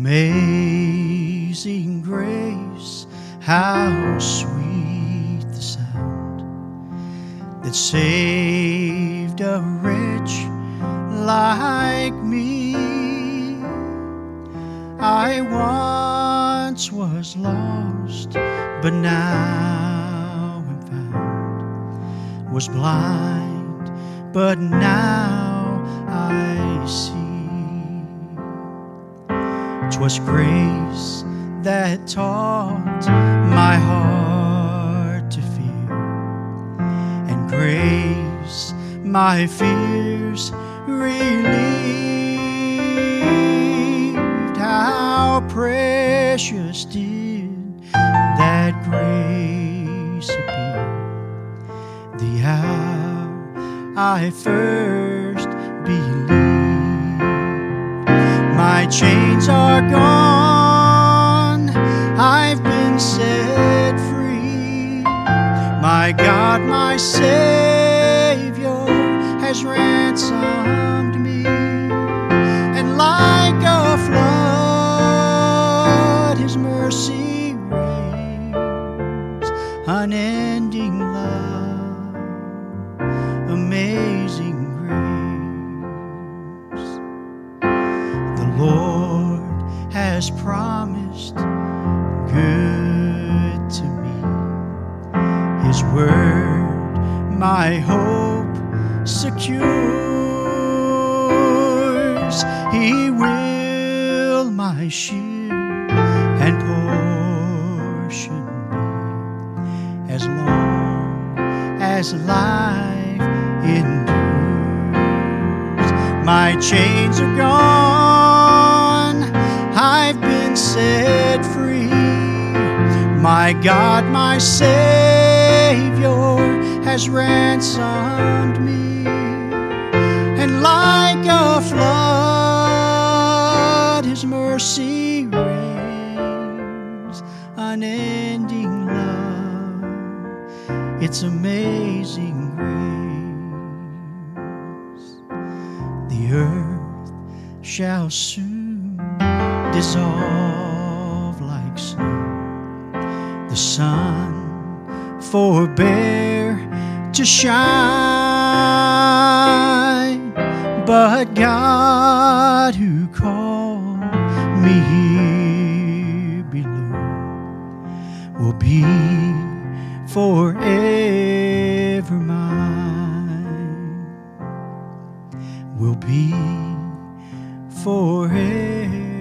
Amazing grace, how sweet the sound that saved a wretch like me. I once was lost, but now am found. Was blind, but now I see. 'Twas grace that taught my heart to fear, and grace my fears relieved. How precious did that grace appear the hour I first believed. My chains are gone, I've been set free. My God, my Savior has ransomed me. And like a flood, His mercy rains, unending love, amazing Lord has promised good to me. His word, my hope secures. He will my shield and portion be as long as life endures. My chains are gone, I've been set free. My God, my Savior has ransomed me. And like a flood, His mercy rains, unending love. It's amazing grace. The earth shall soon dissolve like snow. The sun forbear to shine, but God who called me here below will be forever mine, will be forever